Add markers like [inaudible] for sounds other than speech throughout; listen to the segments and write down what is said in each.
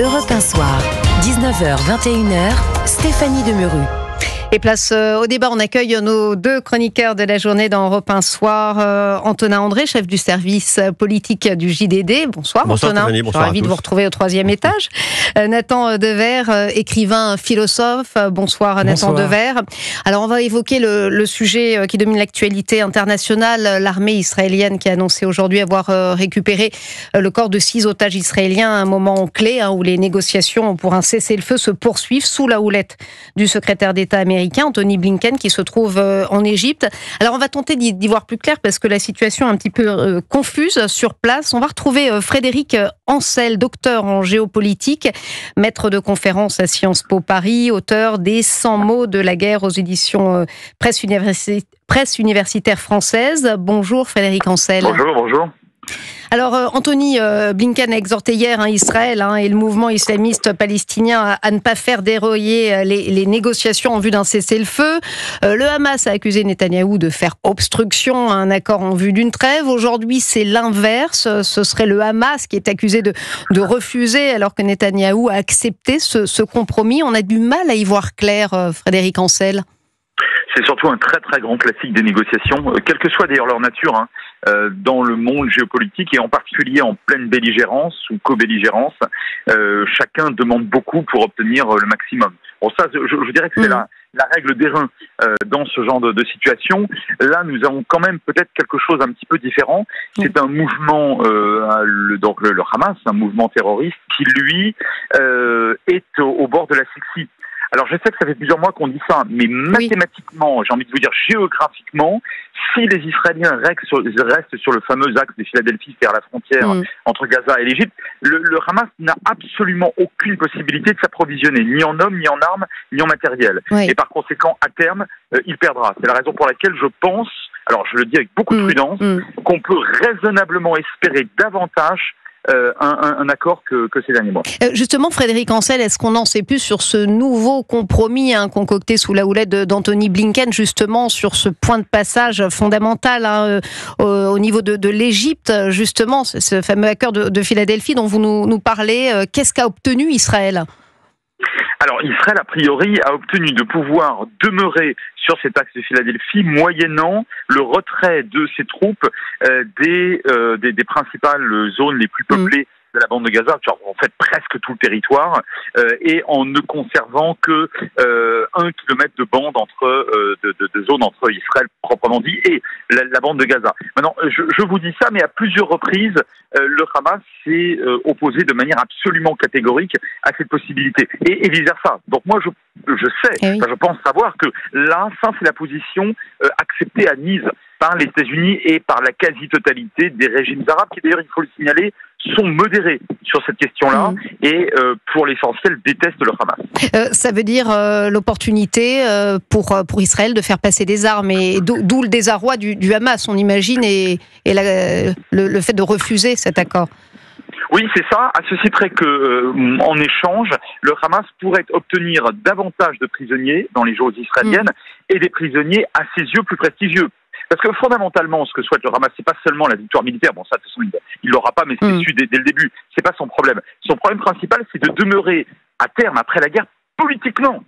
Europe 1 Soir, 19h-21h, Stéphanie Demuru. Et place euh, au débat, on accueille nos deux chroniqueurs de la journée dans Europe 1 Soir. Euh, Antonin André, chef du service politique du JDD. Bonsoir, Bonsoir, Antonin. Bonsoir à ravi de vous retrouver au troisième étage. Euh, Nathan Dever, euh, écrivain, philosophe. Bonsoir, Nathan Bonsoir. Dever. Alors, on va évoquer le, le sujet qui domine l'actualité internationale. L'armée israélienne qui a annoncé aujourd'hui avoir récupéré le corps de six otages israéliens à un moment clé hein, où les négociations pour un cessez-le-feu se poursuivent sous la houlette du secrétaire d'État américain, Anthony Blinken, qui se trouve euh, en Égypte. Alors, on va tenter d'y voir plus clair parce que la situation est un petit peu euh, confuse sur place. On va retrouver euh, Frédéric Ancel, docteur en géopolitique, maître de conférence à Sciences Po Paris, auteur des 100 mots de la guerre aux éditions Presse universitaire française. Bonjour Frédéric Ancel. Bonjour, bonjour. Alors, euh, Anthony euh, Blinken a exhorté hier hein, Israël hein, et le mouvement islamiste palestinien à, ne pas faire déroyer euh, les, négociations en vue d'un cessez-le-feu. Le Hamas a accusé Netanyahou de faire obstruction à un accord en vue d'une trêve. Aujourd'hui, c'est l'inverse. Ce serait le Hamas qui est accusé de, refuser alors que Netanyahou a accepté ce, compromis. On a du mal à y voir clair, Frédéric Ancel. C'est surtout un très très grand classique des négociations, quelle que soit d'ailleurs leur nature, hein, euh, dans le monde géopolitique et en particulier en pleine belligérance ou co-belligérance, euh, chacun demande beaucoup pour obtenir le maximum. Bon ça, je, je dirais que c'est Mm. la, la règle des reins euh, dans ce genre de, de situation. Là, nous avons quand même peut-être quelque chose un petit peu différent. C'est un mouvement, euh, le, donc le, le Hamas, un mouvement terroriste qui lui euh, est au, au bord de l'asphyxie. Alors je sais que ça fait plusieurs mois qu'on dit ça, mais mathématiquement, j'ai envie de vous dire géographiquement, si les Israéliens restent sur, restent sur le fameux axe de Philadelphie, c'est-à-dire la frontière Mm. entre Gaza et l'Égypte, le, le Hamas n'a absolument aucune possibilité de s'approvisionner, ni en hommes, ni en armes, ni en matériel. Oui. Et par conséquent, à terme, euh, il perdra. C'est la raison pour laquelle je pense, alors je le dis avec beaucoup de Mm. prudence, Mm. qu'on peut raisonnablement espérer davantage un, un- accord que, ces derniers mois. Euh, Justement, Frédéric Ancel, est-ce qu'on en sait plus sur ce nouveau compromis hein, concocté sous la houlette d'Anthony Blinken, justement sur ce point de passage fondamental hein, euh, au, au niveau de, l'Égypte, justement, ce, fameux accord de, de Philadelphie dont vous nous, parlez. euh, Qu'est-ce qu'a obtenu Israël? Alors Israël, a priori, a obtenu de pouvoir demeurer sur cet axe de Philadelphie, moyennant le retrait de ses troupes euh, des, euh, des, des principales zones les plus peuplées de la bande de Gaza, genre en fait presque tout le territoire, euh, et en ne conservant que euh, un kilomètre de bande entre euh, de, de, de zone entre Israël proprement dit et la, la bande de Gaza. Maintenant, je, je vous dis ça, mais à plusieurs reprises, le Hamas s'est opposé de manière absolument catégorique à cette possibilité, et, et vice versa. Donc moi, je, je sais, Eh oui. enfin, je pense savoir que là, ça c'est la position acceptée à Nice par les États-Unis et par la quasi-totalité des régimes arabes, qui d'ailleurs, il faut le signaler, sont modérés sur cette question-là Mm. et euh, pour l'essentiel détestent le Hamas. Euh, Ça veut dire euh, l'opportunité pour, pour Israël de faire passer des armes, et d'où le désarroi du, du Hamas, on imagine, et, et la- le, le fait de refuser cet accord. Oui, c'est ça, à ceci près que, euh, en échange, le Hamas pourrait obtenir davantage de prisonniers dans les jours israéliennes et des prisonniers à ses yeux plus prestigieux. Parce que fondamentalement, ce que souhaite le Hamas, c'est pas seulement la victoire militaire. Bon, ça, de toute façon, il- l'aura pas, mais c'est Mm. su dès, dès le début. C'est pas son problème. Son problème principal, c'est de demeurer à terme après la guerre politiquement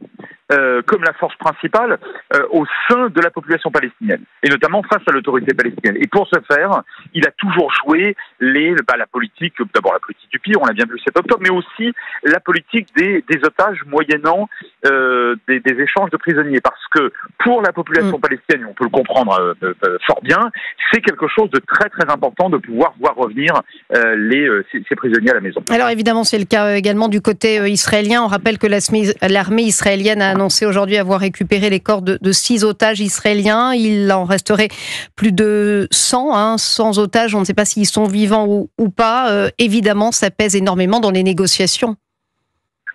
euh, comme la force principale euh, au sein de la population palestinienne et notamment face à l'autorité palestinienne. Et pour ce faire, il a toujours joué les, bah, la politique, d'abord la politique du pire, on l'a bien vu le 7 octobre, mais aussi la politique des, des otages moyennant euh, des, des échanges de prisonniers. Parce que pour la population palestinienne, on peut le comprendre euh, euh, fort bien, c'est quelque chose de très très important de pouvoir voir revenir euh, les, euh, ces, ces prisonniers à la maison. Alors évidemment, c'est le cas également du côté israélien. On rappelle que l'armée israélienne a annoncé aujourd'hui avoir récupéré les corps de, six otages israéliens. Il en resterait plus de 100, hein, 100 otages. On ne sait pas s'ils sont vivants ou, ou pas. Euh, évidemment, ça pèse énormément dans les négociations.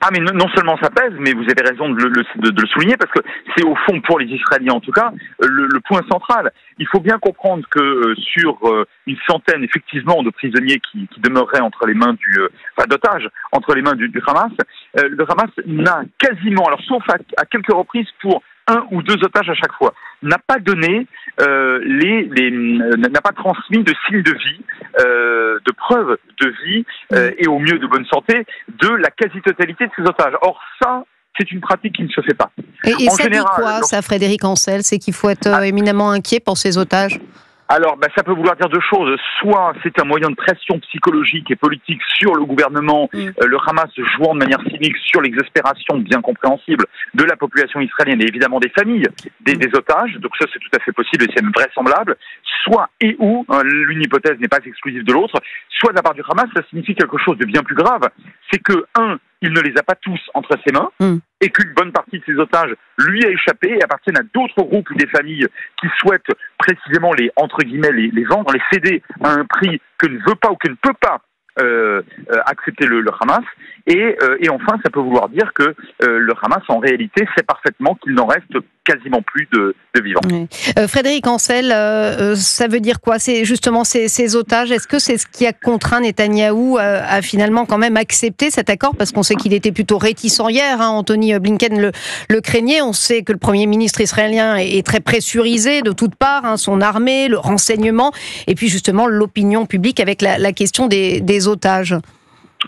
Ah, mais non seulement ça pèse, mais vous avez raison de le, de- le souligner, parce que c'est au fond, pour les Israéliens en tout cas, le, point central. Il faut bien comprendre que euh, sur euh, une centaine, effectivement, de prisonniers qui, qui demeureraient entre les mains du... euh, enfin, d'otages, entre les mains du, Hamas, le Hamas n'a quasiment, alors sauf à, à quelques reprises pour un ou deux otages à chaque fois, n'a pas donné euh, les, les n'a pas transmis de signes de vie, euh, de preuves de vie euh, et au mieux de bonne santé de la quasi-totalité de ces otages. Or ça, c'est une pratique qui ne se fait pas. Et, et ça dit quoi, ça, Frédéric Ancel? C'est qu'il faut être ah. éminemment inquiet pour ces otages? Alors, ben, ça peut vouloir dire deux choses. Soit c'est un moyen de pression psychologique et politique sur le gouvernement, mm. euh, le Hamas jouant de manière cynique sur l'exaspération bien compréhensible de la population israélienne et évidemment des familles des, des otages. Donc ça, c'est tout à fait possible et c'est vraisemblable. Soit et ou, hein, l'une hypothèse n'est pas exclusive de l'autre, soit de la part du Hamas, ça signifie quelque chose de bien plus grave. C'est que, un, il ne les a pas tous entre ses mains mm. et qu'une bonne partie de ces otages lui a échappé et appartiennent à d'autres groupes ou des familles qui souhaitent précisément les entre guillemets les, les vendre, les céder à un prix que ne veut pas ou que ne peut pas euh, euh, accepter le, le Hamas. Et, euh, et, enfin, ça peut vouloir dire que le Hamas, en réalité, sait parfaitement qu'il n'en reste quasiment plus de, de vivants. Euh, Frédéric Ancel, ça veut dire quoi? C'est justement ces, ces otages. Est-ce que c'est ce qui a contraint Netanyahou à, à, finalement quand même accepter cet accord? Parce qu'on sait qu'il était plutôt réticent hier. Hein, Anthony Blinken le, le, craignait. On sait que le premier ministre israélien est, est très pressurisé de toutes parts. Hein, son armée, le renseignement, et puis justement l'opinion publique avec la, la question des, des otages.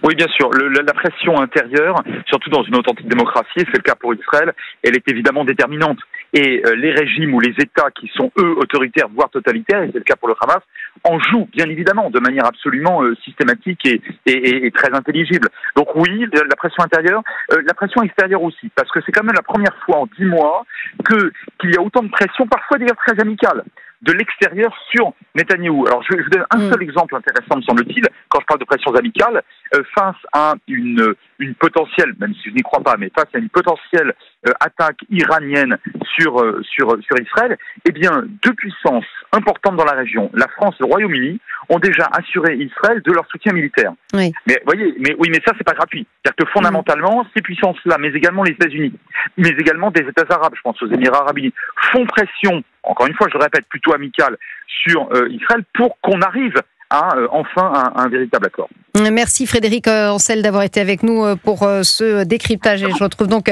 Oui, bien sûr. Le, la pression intérieure, surtout dans une authentique démocratie, c'est le cas pour Israël, elle est évidemment déterminante. Et euh, les régimes ou les États qui sont, eux, autoritaires, voire totalitaires, et c'est le cas pour le Hamas, en jouent, bien évidemment, de manière absolument euh, systématique et, et, et, très intelligible. Donc oui, la pression intérieure, euh, la pression extérieure aussi, parce que c'est quand même la première fois en dix mois que qu'il y a autant de pression, parfois d'ailleurs très amicale de l'extérieur sur Netanyahou. Alors je, je vous donne un mm. seul exemple intéressant, me semble-t-il, quand je parle de pressions amicales, euh, face à une, une potentielle, même si je n'y crois pas, mais face à une potentielle euh, attaque iranienne sur, euh, sur, sur Israël, eh bien, deux puissances importantes dans la région, la France et le Royaume-Uni, ont déjà assuré Israël de leur soutien militaire. Oui. Mais voyez, mais oui, mais ça c'est pas gratuit. C'est-à-dire que fondamentalement, mm. ces puissances-là, mais également les États-Unis, mais également des États arabes, je pense aux Émirats arabes unis, font pression encore une fois, je le répète, plutôt amical sur euh, Israël pour qu'on arrive à euh, enfin un, un, véritable accord. Merci Frédéric euh, Ancel d'avoir été avec nous pour ce décryptage. Je retrouve donc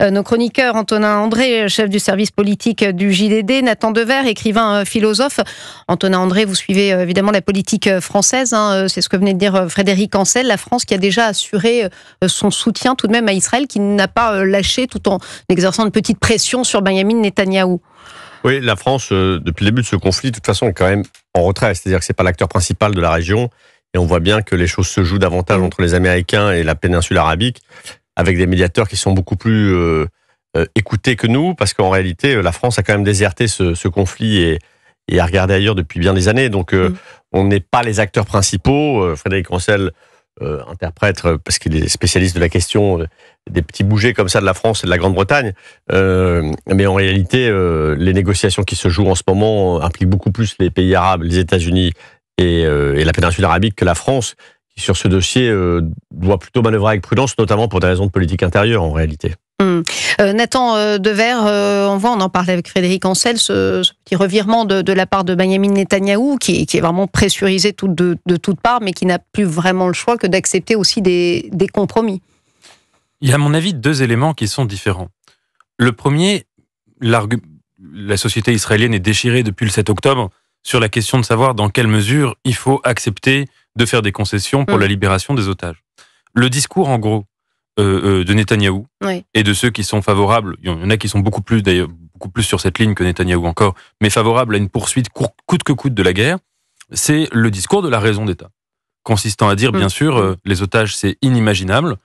nos chroniqueurs Antonin André, chef du service politique du JDD, Nathan Dever, écrivain philosophe. Antonin André, vous suivez évidemment la politique française. Hein, c'est ce que venait de dire Frédéric Ancel. La France qui a déjà assuré son soutien tout de même à Israël, qui n'a pas lâché tout en exerçant une petite pression sur Benjamin Netanyahou. Oui, la France, euh, depuis le début de ce conflit, de toute façon, est quand même en retrait. C'est-à-dire que c'est pas l'acteur principal de la région. Et on voit bien que les choses se jouent davantage entre les Américains et la péninsule arabique, avec des médiateurs qui sont beaucoup plus euh, euh, écoutés que nous, parce qu'en réalité, la France a quand même déserté ce, ce conflit et, et, a regardé ailleurs depuis bien des années. Donc, euh, mm. on n'est pas les acteurs principaux. Frédéric Ancel euh, interprète, euh, parce qu'il est spécialiste de la question euh, des petits bougers comme ça de la France et de la Grande-Bretagne. Euh, mais en réalité, euh, les négociations qui se jouent en ce moment impliquent beaucoup plus les pays arabes, les États-Unis et, et, la péninsule arabique que la France, qui sur ce dossier doit plutôt manœuvrer avec prudence, notamment pour des raisons de politique intérieure en réalité. Mmh. Euh, Nathan euh, Dever, euh, on voit, on en parlait avec Frédéric Ancel, ce, ce petit revirement de, de, la part de Benjamin Netanyahou, qui, qui est vraiment pressurisé tout de, de toutes parts, mais qui n'a plus vraiment le choix que d'accepter aussi des, des, compromis. Il y a, à mon avis, deux éléments qui sont différents. Le premier, la société israélienne est déchirée depuis le 7 octobre sur la question de savoir dans quelle mesure il faut accepter de faire des concessions pour mmh. la libération des otages. Le discours, en gros, euh, euh, de Netanyahou oui. et de ceux qui sont favorables. Il y en a qui sont beaucoup plus d'ailleurs beaucoup plus sur cette ligne que Netanyahou encore, mais favorables à une poursuite coûte que coûte de la guerre. C'est le discours de la raison d'État, consistant à dire mm. bien sûr euh, les otages c'est inimaginable.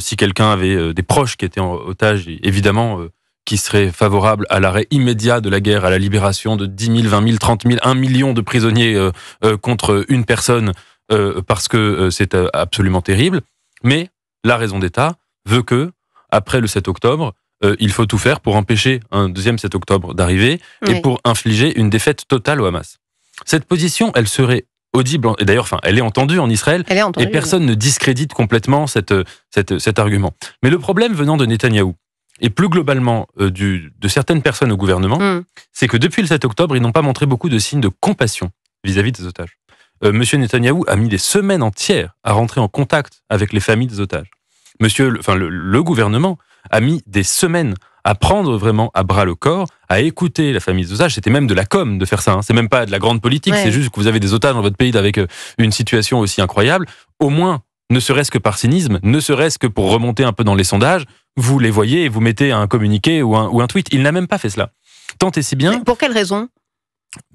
Si quelqu'un avait des proches qui étaient en otage, évidemment qui seraient favorables à l'arrêt immédiat de la guerre, à la libération de 10 000, 20 000, 30 000, 1 million de prisonniers contre une personne, parce que c'est absolument terrible. Mais la raison d'État veut que, après le 7 octobre, euh, il faut tout faire pour empêcher un deuxième 7 octobre d'arriver oui. et pour infliger une défaite totale au Hamas. Cette position, elle serait audible, et d'ailleurs, enfin, elle est entendue en Israël, entendue, et personne oui. ne discrédite complètement cette, cette, cet argument. Mais le problème venant de Netanyahou, et plus globalement euh, du, de certaines personnes au gouvernement, mm. c'est que depuis le 7 octobre, ils n'ont pas montré beaucoup de signes de compassion vis-à-vis -vis des otages. Euh, Monsieur Netanyahou a mis des semaines entières à rentrer en contact avec les familles des otages. Monsieur, enfin, le, le gouvernement a mis des semaines à prendre vraiment à bras le corps, à écouter la famille des otages. C'était même de la com de faire ça. Hein. C'est même pas de la grande politique. Ouais. C'est juste que vous avez des otages dans votre pays avec euh, une situation aussi incroyable. Au moins, ne serait-ce que par cynisme, ne serait-ce que pour remonter un peu dans les sondages, vous les voyez et vous mettez un communiqué ou un, ou un tweet. Il n'a même pas fait cela. Tant et si bien, Mais Pour quelle raison?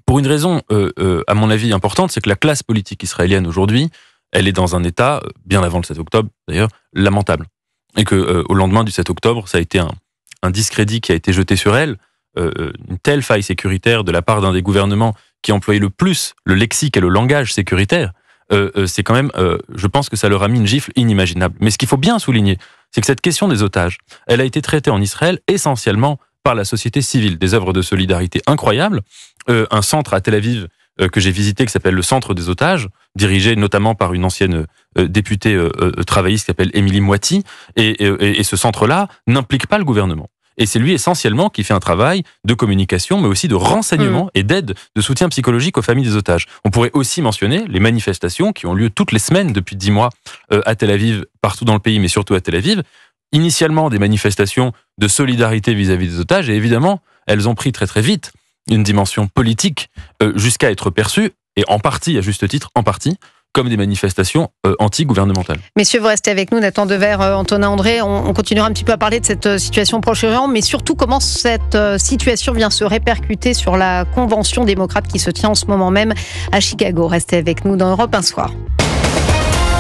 Pour une raison, euh, euh, à mon avis, importante, c'est que la classe politique israélienne aujourd'hui, elle est dans un état, euh, bien avant le 7 octobre d'ailleurs, lamentable. Et que euh, au lendemain du 7 octobre, ça a été un, un discrédit qui a été jeté sur elle, une telle faille sécuritaire de la part d'un des gouvernements qui employait le plus le lexique et le langage sécuritaire. euh, c'est quand même, euh, je pense que ça leur a mis une gifle inimaginable. Mais ce qu'il faut bien souligner, c'est que cette question des otages, elle a été traitée en Israël essentiellement par la société civile, des œuvres de solidarité incroyables, euh, un centre à Tel Aviv euh, que j'ai visité qui s'appelle le Centre des otages, dirigé notamment par une ancienne euh, députée travailliste qui s'appelle Émilie Moiti. Et ce centre-là n'implique pas le gouvernement. Et c'est lui essentiellement qui fait un travail de communication, mais aussi de renseignement et d'aide, de soutien psychologique aux familles des otages. On pourrait aussi mentionner les manifestations qui ont lieu toutes les semaines depuis dix mois euh, à Tel Aviv, partout dans le pays, mais surtout à Tel Aviv. Initialement, des manifestations de solidarité vis-à-vis des otages, et évidemment, elles ont pris très très vite une dimension politique euh, jusqu'à être perçues, et en partie, à juste titre, en partie, comme des manifestations euh, anti-gouvernementales. Messieurs, vous restez avec nous, Nathan Dever, euh, Antonin André. On, on continuera un petit peu à parler de cette euh, situation Proche-Orient, mais surtout comment cette euh, situation vient se répercuter sur la convention démocrate qui se tient en ce moment même à Chicago. Restez avec nous dans Europe un soir.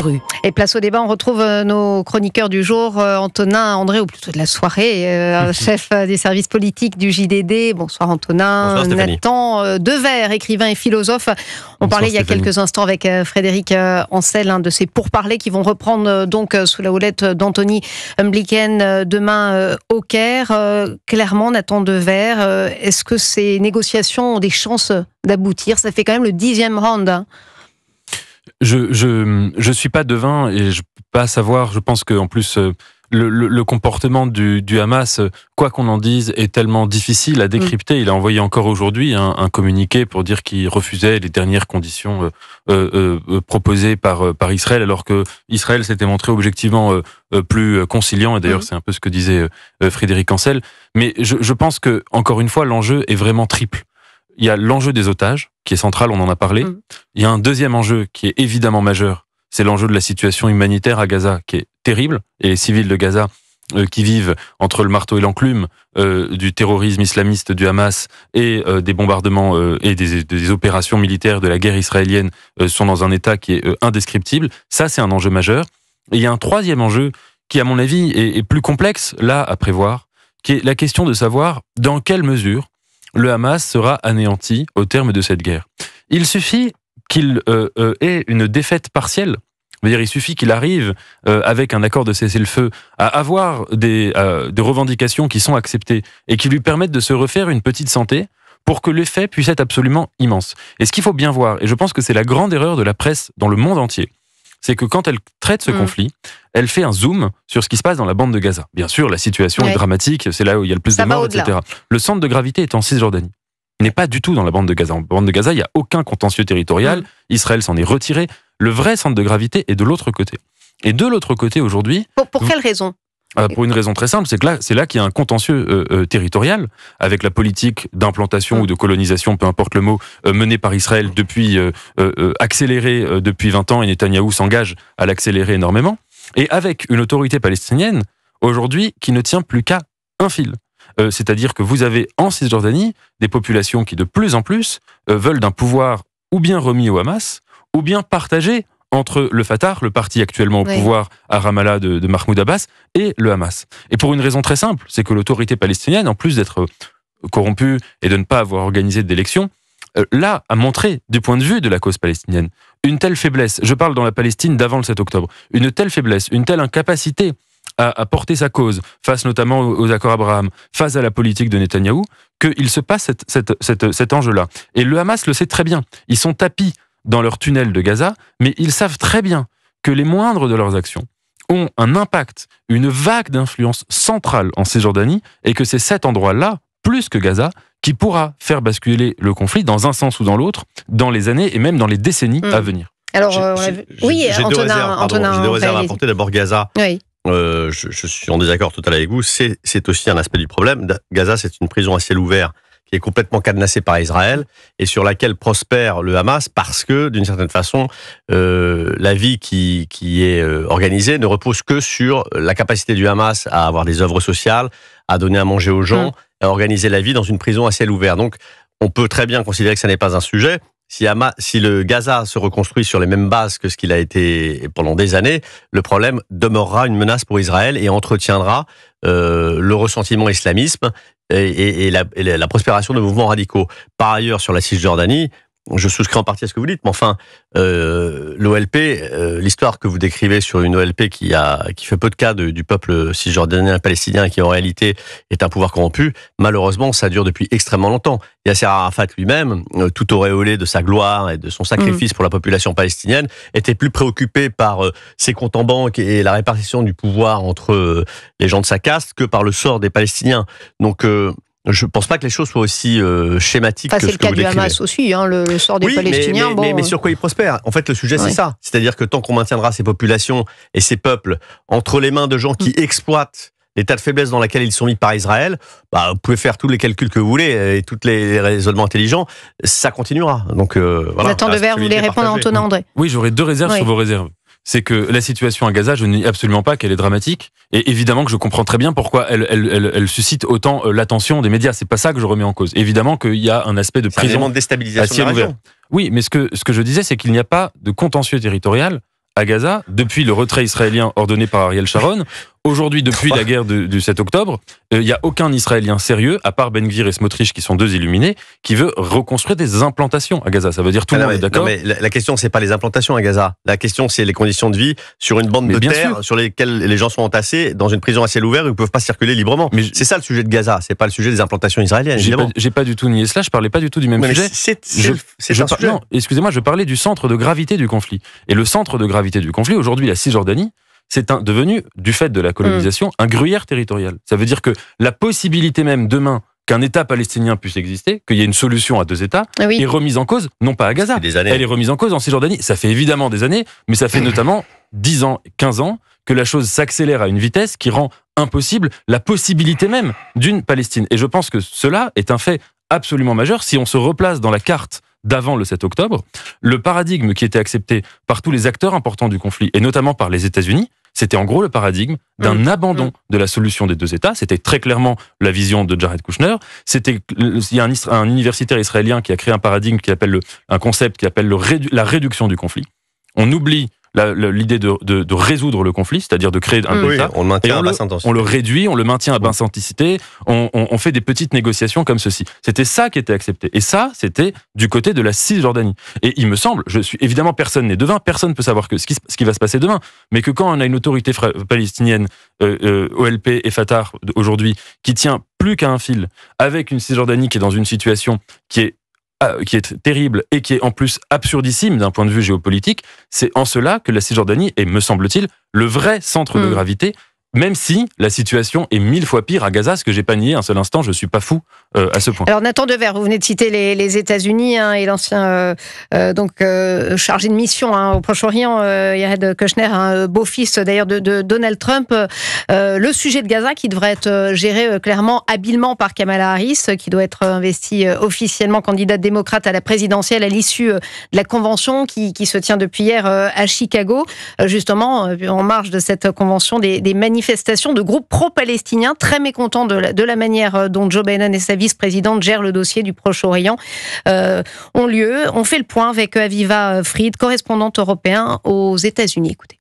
Rue. Et place au débat, on retrouve euh, nos chroniqueurs du jour, euh, Antonin André, ou plutôt de la soirée, euh, [laughs] chef des services politiques du JDD. Bonsoir Antonin, Bonsoir. Nathan Dever, écrivain et philosophe. On Bonsoir, parlait il y a Stéphanie. quelques instants avec Frédéric Ancel, un de ces pourparlers qui vont reprendre donc sous la houlette d'Anthony euh, demain au Caire. Clairement, Nathan Dever, est-ce que ces négociations ont des chances d'aboutir? Ça fait quand même le dixième round. Je je je suis pas devin et je peux pas savoir. Je pense que en plus euh, le, le, le comportement du, du Hamas, euh, quoi qu'on en dise, est tellement difficile à décrypter. Il a envoyé encore aujourd'hui un, un communiqué pour dire qu'il refusait les dernières conditions euh, euh, euh, proposées par par Israël, alors que Israël s'était montré objectivement euh, plus conciliant. Et d'ailleurs, Mhm. c'est un peu ce que disait Frédéric Ancel. Mais je, je pense que encore une fois, l'enjeu est vraiment triple. Il y a l'enjeu des otages, qui est central, on en a parlé. Mhm. Il y a un deuxième enjeu qui est évidemment majeur, c'est l'enjeu de la situation humanitaire à Gaza, qui est terrible, et les civils de Gaza euh, qui vivent entre le marteau et l'enclume euh, du terrorisme islamiste du Hamas et euh, des bombardements euh, et des, des opérations militaires de la guerre israélienne euh, sont dans un état qui est euh, indescriptible. Ça, c'est un enjeu majeur. Et il y a un troisième enjeu qui, à mon avis, est, est plus complexe, là, à prévoir, qui est la question de savoir dans quelle mesure le Hamas sera anéanti au terme de cette guerre. Il suffit qu'il euh, euh, ait une défaite partielle. Il suffit qu'il arrive euh, avec un accord de cessez-le-feu à avoir des, des revendications qui sont acceptées et qui lui permettent de se refaire une petite santé pour que l'effet puisse être absolument immense. Et ce qu'il faut bien voir, et je pense que c'est la grande erreur de la presse dans le monde entier, c'est que quand elle traite ce Mm. conflit, elle fait un zoom sur ce qui se passe dans la bande de Gaza. Bien sûr, la situation Ouais. est dramatique, c'est là où il y a le plus Ça de morts, etc. Le centre de gravité est en Cisjordanie. Il n'est pas du tout dans la bande de Gaza. En bande de Gaza, il n'y a aucun contentieux territorial. Mm. Israël s'en est retiré. Le vrai centre de gravité est de l'autre côté. Et de l'autre côté, aujourd'hui, Pour, pour Vous- quelle raison? Euh, pour une raison très simple, c'est que là, c'est là qu'il y a un contentieux euh, euh, territorial avec la politique d'implantation ou de colonisation, peu importe le mot, menée par Israël depuis accélérée depuis 20 ans et Netanyahou s'engage à l'accélérer énormément. Et avec une autorité palestinienne aujourd'hui qui ne tient plus qu'à un fil. C'est-à-dire que vous avez en Cisjordanie des populations qui de plus en plus veulent d'un pouvoir ou bien remis au Hamas ou bien partagé entre le Fatah, le parti actuellement au Oui. pouvoir à Ramallah de, de Mahmoud Abbas, et le Hamas. Et pour une raison très simple, c'est que l'autorité palestinienne, en plus d'être corrompue et de ne pas avoir organisé d'élections, euh, là a montré, du point de vue de la cause palestinienne, une telle faiblesse. Je parle dans la Palestine d'avant le 7 octobre. Une telle faiblesse, une telle incapacité à, à porter sa cause, face notamment aux, aux accords Abraham, face à la politique de Netanyahou, qu'il se passe cette- cette- cette- cet enjeu-là. Et le Hamas le sait très bien. Ils sont tapis dans leur tunnel de Gaza, mais ils savent très bien que les moindres de leurs actions ont un impact, une vague d'influence centrale en Cisjordanie, et que c'est cet endroit-là, plus que Gaza, qui pourra faire basculer le conflit dans un sens ou dans l'autre, dans les années et même dans les décennies Mm. à venir. Alors, J'ai- euh, on a j'ai- vu- j'ai- oui, j'ai deux Antonin, réserves, Antonin j'ai deux réserves à apporter. D'abord Gaza. oui. euh, je, je, suis en désaccord total avec vous, c'est aussi un aspect du problème. Gaza, c'est une prison à ciel ouvert qui est complètement cadenassée par Israël et sur laquelle prospère le Hamas parce que, d'une certaine façon, euh, la vie qui, qui est euh, organisée ne repose que sur la capacité du Hamas à avoir des œuvres sociales, à donner à manger aux gens, mmh. à organiser la vie dans une prison à ciel ouvert. Donc, on peut très bien considérer que ça n'est pas un sujet. Si, si, le Gaza se reconstruit sur les mêmes bases que ce qu'il a été pendant des années, le problème demeurera une menace pour Israël et entretiendra euh, le ressentiment islamisme et, la, et, la, prospération de mouvements radicaux. Par ailleurs, sur la Cisjordanie, je souscris en partie à ce que vous dites, mais enfin, euh, l'OLP, euh, l'histoire que vous décrivez sur une OLP qui a qui fait peu de cas du peuple cisjordanien palestinien qui en réalité est un pouvoir corrompu, malheureusement, ça dure depuis extrêmement longtemps. Yasser Arafat lui-même, euh, tout auréolé de sa gloire et de son sacrifice mm. pour la population palestinienne, était plus préoccupé par euh, ses comptes en banque et la répartition du pouvoir entre euh, les gens de sa caste que par le sort des Palestiniens. Donc je ne pense pas que les choses soient aussi euh, schématiques que ce que C'est le cas du Hamas aussi, hein, le, sort des Palestiniens. Mais, bon, mais, mais, sur quoi ils prospèrent En fait, le sujet, c'est ça. C'est-à-dire que tant qu'on maintiendra ces populations et ces peuples entre les mains de gens qui mm. exploitent l'état de faiblesse dans lequel ils sont mis par Israël, bah, vous pouvez faire tous les calculs que vous voulez et tous les raisonnements intelligents, ça continuera. Donc, euh, voilà. J'attends de verre, vous voulez répondre à Antonin André Oui, j'aurais deux réserves Oui. sur vos réserves c'est que la situation à Gaza, je ne nie absolument pas qu'elle est dramatique. Et évidemment que je comprends très bien pourquoi elle, elle, elle, elle suscite autant euh, l'attention des médias. C'est pas ça que je remets en cause. Évidemment qu'il y a un aspect de un prison élément de déstabilisation de la. Oui, mais ce que, ce que je disais, c'est qu'il n'y a pas de contentieux territorial à Gaza depuis le retrait israélien ordonné par Ariel Sharon. Aujourd'hui, depuis la guerre de- du 7 octobre, euh, il n'y a aucun Israélien sérieux, à part Ben Gvir et Smotrich, qui sont deux illuminés, qui veut reconstruire des implantations à Gaza. Ça veut dire tout Ah le monde est d'accord non, mais la, la question, c'est pas les implantations à Gaza. La question, c'est les conditions de vie sur une bande Mais de terre sûr. sur lesquelles les gens sont entassés dans une prison à ciel ouvert où ils peuvent pas circuler librement. Mais c'est ça le sujet de Gaza. C'est pas le sujet des implantations israéliennes, J'ai pas, du tout nié cela, je parlais pas du tout du même Mais sujet. c'est excusez-moi, je parlais du centre de gravité du conflit. Et le centre de gravité du conflit, aujourd'hui, la Cisjordanie, c'est un- devenu, du fait de la colonisation, un gruyère territorial. Ça veut dire que la possibilité même demain qu'un État palestinien puisse exister, qu'il y ait une solution à deux États, Ah oui. est remise en cause, non pas à Gaza. Depuis des années. Elle est remise en cause en Cisjordanie. Ça fait évidemment des années, mais ça fait [coughs] notamment 10 ans, 15 ans que la chose s'accélère à une vitesse qui rend impossible la possibilité même d'une Palestine. Et je pense que cela est un fait absolument majeur si on se replace dans la carte d'avant le 7 octobre. Le paradigme qui était accepté par tous les acteurs importants du conflit, et notamment par les États-Unis, c'était en gros le paradigme d'un Mm. abandon de la solution des deux États. C'était très clairement la vision de Jared Kushner. C'était, il y a un, universitaire israélien qui a créé un paradigme qui appelle le, un concept qui appelle le la réduction du conflit. On oublie l'idée de, de- de résoudre le conflit, c'est-à-dire de créer un Mm. Oui, on le on à le- basse intensité. On le réduit, on le maintient à basse intensité, on, on- on fait des petites négociations comme ceci. C'était ça qui était accepté. Et ça, c'était du côté de la Cisjordanie. Et il me semble, je suis évidemment personne n'est devin, personne peut savoir que ce qui, ce qui va se passer demain. Mais que quand on a une autorité palestinienne, euh, euh, OLP et Fatah aujourd'hui, qui tient plus qu'à un fil, avec une Cisjordanie qui est dans une situation qui est qui est terrible et qui est en plus absurdissime d'un point de vue géopolitique, c'est en cela que la Cisjordanie est, me semble-t-il, le vrai centre de Mm. gravité, même si la situation est mille fois pire à Gaza, ce que j'ai pas nié un seul instant, je suis pas fou euh, à ce point. Alors Nathan Dever, vous venez de citer les, les États-Unis hein, et l'ancien euh, euh, donc euh, chargé de mission hein, au Proche-Orient, euh, Jared Kushner, un beau-fils d'ailleurs de, de Donald Trump. Euh, le sujet de Gaza qui devrait être euh, géré euh, clairement, habilement par Kamala Harris, euh, qui doit être investie euh, officiellement candidate démocrate à la présidentielle à l'issue euh, de la convention qui, qui se tient depuis hier euh, à Chicago. Euh, justement, euh, en marge de cette convention, des, des manifestations de groupes pro-palestiniens très mécontents de la, manière euh, dont Joe Biden et sa vice-présidente gèrent le dossier du Proche-Orient euh, ont lieu. On fait le point avec Aviva Fried, correspondante européen aux États-Unis. Écoutez.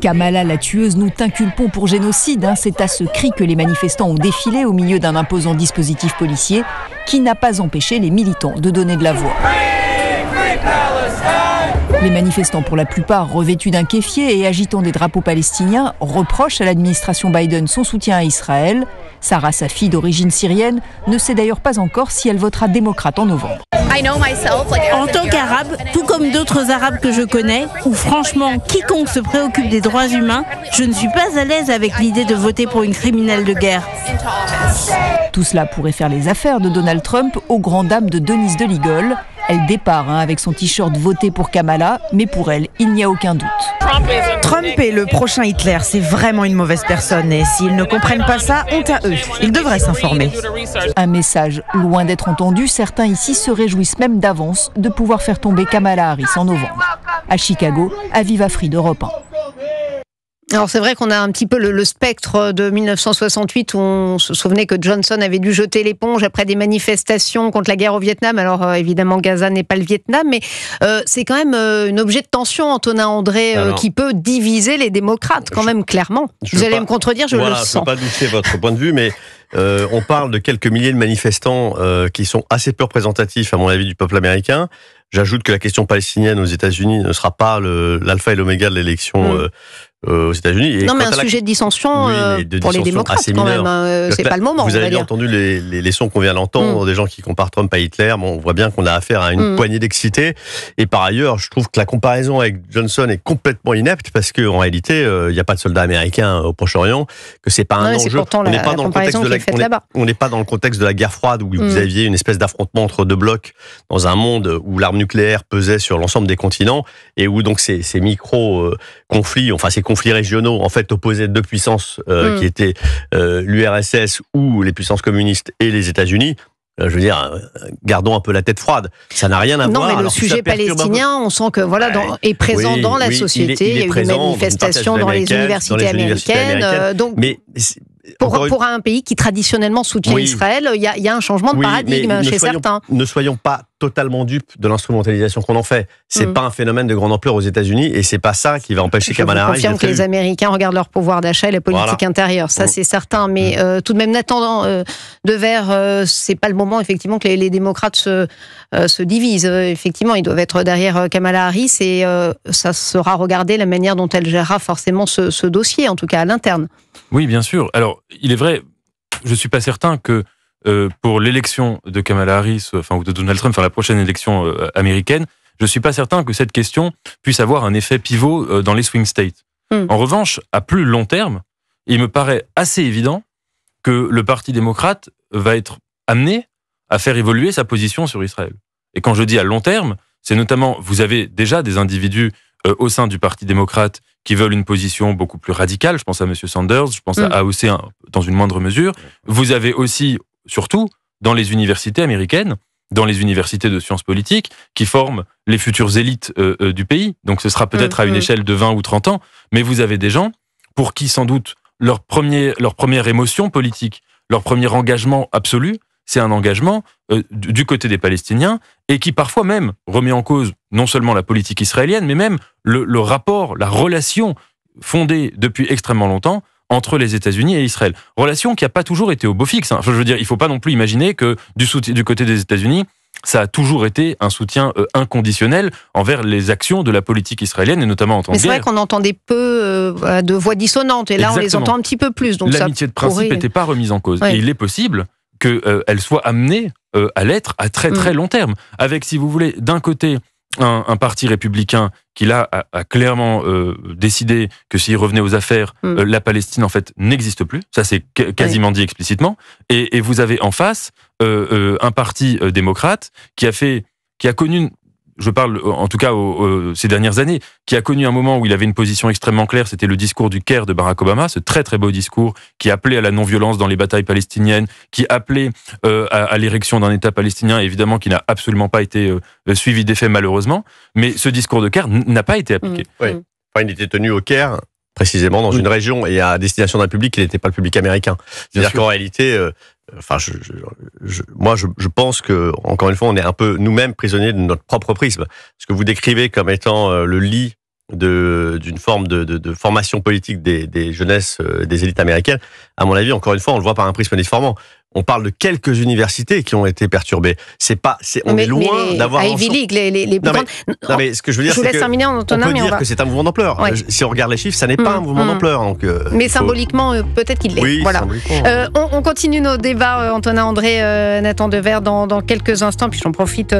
Kamala la tueuse, nous t'inculpons pour génocide. hein. C'est à ce cri que les manifestants ont défilé au milieu d'un imposant dispositif policier qui n'a pas empêché les militants de donner de la voix. Les manifestants, pour la plupart revêtus d'un kéfier et agitant des drapeaux palestiniens, reprochent à l'administration Biden son soutien à Israël. Sarah, sa fille d'origine syrienne, ne sait d'ailleurs pas encore si elle votera démocrate en novembre. En tant qu'arabe, tout comme d'autres arabes que je connais, ou franchement quiconque se préoccupe des droits humains, je ne suis pas à l'aise avec l'idée de voter pour une criminelle de guerre. Tout cela pourrait faire les affaires de Donald Trump aux grandes dames de Denise de Ligol. Elle départ hein, avec son t-shirt voté pour Kamala, mais pour elle, il n'y a aucun doute. Trump est le prochain Hitler, c'est vraiment une mauvaise personne et s'ils ne comprennent pas ça, honte à eux. Ils devraient s'informer. Un message loin d'être entendu, certains ici se réjouissent même d'avance de pouvoir faire tomber Kamala Harris en novembre. À Chicago, à Viva Free d'Europe 1. Alors c'est vrai qu'on a un petit peu le, spectre de 1968 où on se souvenait que Johnson avait dû jeter l'éponge après des manifestations contre la guerre au Vietnam. Alors euh, évidemment Gaza n'est pas le Vietnam, mais euh, c'est quand même euh, un objet de tension, Antonin André, qui peut diviser les démocrates quand même clairement. Vous allez me contredire, je le sens. Je ne pas douter votre point de vue, mais on parle de quelques milliers de manifestants qui sont assez peu représentatifs à mon avis du peuple américain. J'ajoute que la question palestinienne aux États-Unis ne sera pas l'alpha et l'oméga de l'élection mm. Euh, aux États-Unis. Non, mais un sujet de dissension euh, pour les démocrates, quand même. Hein, c'est pas le moment. Vous avez bien entendu les, les, les, sons qu'on vient d'entendre, mm. des gens qui comparent Trump à Hitler. Bon, on voit bien qu'on a affaire à une mm. poignée d'excités. Et par ailleurs, je trouve que la comparaison avec Johnson est complètement inepte parce qu'en réalité, euh, il n'y a pas de soldats américains au Proche-Orient, que c'est pas un enjeu. On n'est pas dans le contexte de la, on n'est pas dans le contexte de la guerre froide où vous mm. aviez une espèce d'affrontement entre deux blocs dans un monde où l'arme nucléaire pesait sur l'ensemble des continents et où donc ces, ces micro conflits, enfin ces conflits régionaux fait opposé deux puissances euh, mm. qui étaient euh, l'URSS ou les puissances communistes et les États-Unis. Euh, je veux dire, gardons un peu la tête froide. Ça n'a rien à voir. Non, mais le sujet palestinien, on sent que voilà, dans, est présent dans la société. Il, y a eu des manifestations dans les universités américaines. donc, mais pour, un pays qui traditionnellement soutient Israël, il y, a, un changement de paradigme chez certains. Ne soyons pas totalement dupes de l'instrumentalisation qu'on en fait. C'est mm. pas un phénomène de grande ampleur aux États-Unis et c'est pas ça qui va empêcher Kamala Harris. Je confirme que les Américains regardent leur pouvoir d'achat et la politique intérieure, ça mm. c'est certain. Mais mm. euh, tout de même, n'attendant euh, de verre, euh, c'est pas le moment effectivement que les, démocrates se, se divisent. effectivement, ils doivent être derrière Kamala Harris et ça sera regardé la manière dont elle gérera forcément ce, ce dossier, en tout cas à l'interne. Oui, bien sûr. Alors, il est vrai, je suis pas certain que euh, pour l'élection de Kamala Harris, enfin ou de Donald Trump, enfin la prochaine élection euh, américaine, je suis pas certain que cette question puisse avoir un effet pivot euh, dans les swing states. Hmm. En revanche, à plus long terme, il me paraît assez évident que le Parti démocrate va être amené à faire évoluer sa position sur Israël. Et quand je dis à long terme, c'est notamment, vous avez déjà des individus au sein du Parti démocrate qui veulent une position beaucoup plus radicale. Je pense à M. Sanders, je pense à mm. AOC dans une moindre mesure. Vous avez aussi, surtout, dans les universités américaines, dans les universités de sciences politiques, qui forment les futures élites euh, euh, du pays. Donc ce sera peut-être à une mm-hmm. échelle de 20 ou 30 ans, mais vous avez des gens pour qui sans doute leur, premier, leur première émotion politique, leur premier engagement absolu, c'est un engagement euh, du côté des Palestiniens et qui parfois même remet en cause non seulement la politique israélienne, mais même le, rapport, la relation fondée depuis extrêmement longtemps entre les États-Unis et Israël. Relation qui n'a pas toujours été au beau fixe. Hein. je veux dire, il ne faut pas non plus imaginer que du, du côté des États-Unis, ça a toujours été un soutien euh, inconditionnel envers les actions de la politique israélienne et notamment en tant que Mais c'est vrai qu'on entendait peu euh, de voix dissonantes et là on les entend un petit peu plus. L'amitié de principe n'était pas remise en cause. Et il est possible qu'elle euh, soit amenée euh, à l'être à très très mm. long terme. Avec, si vous voulez, d'un côté, un, parti républicain qui là a, clairement euh, décidé que s'il revenait aux affaires, mm. la Palestine en fait n'existe plus. Ça c'est quasiment dit explicitement. Et, et, vous avez en face un parti démocrate qui a fait, qui a connu je parle en tout cas ces dernières années, qui a connu un moment où il avait une position extrêmement claire, c'était le discours du Caire de Barack Obama, ce très très beau discours qui appelait à la non-violence dans les batailles palestiniennes, qui appelait euh, à, l'érection d'un État palestinien, évidemment qui n'a absolument pas été euh, suivi d'effet malheureusement, mais ce discours de Caire n'a pas été appliqué. Mmh. Oui. Enfin, il était tenu au Caire précisément dans une région et à destination d'un public qui n'était pas le public américain. C'est-à-dire qu'en réalité, euh, enfin, je, moi, je, pense que encore une fois, on est un peu nous-mêmes prisonniers de notre propre prisme. Ce que vous décrivez comme étant euh, le lit d'une forme de, formation politique des, des jeunesses euh, des élites américaines, à mon avis, encore une fois, on le voit par un prisme déformant on parle de quelques universités qui ont été perturbées. C'est pas, c'est, on est loin d'avoir. Ivy League, les, les, les non, mais, non, mais, ce que je veux dire, c'est que on peut dire que c'est un mouvement d'ampleur. Si on regarde les chiffres, ça n'est pas un mm, mouvement mm. d'ampleur. Donc, euh, mais symboliquement, euh, peut-être qu'il l'est. Oui, voilà. Euh, on, on, continue nos débats, Antonin André, Nathan Dever, dans, dans quelques instants. Puis j'en profite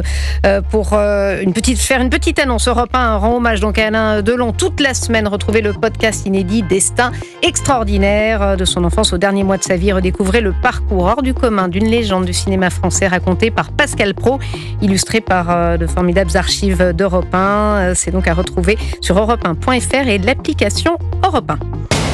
pour une petite, faire une petite annonce. Europe 1 rend hommage donc à Alain Delon toute la semaine. Retrouvez le podcast inédit Destin extraordinaire de son enfance au dernier mois de sa vie. Redécouvrez le parcours du commun d'une légende du cinéma français racontée par Pascal Pro, illustrée par euh, de formidables archives d'Europe 1. Euh, C'est donc à retrouver sur europe1.fr et l'application Europe 1.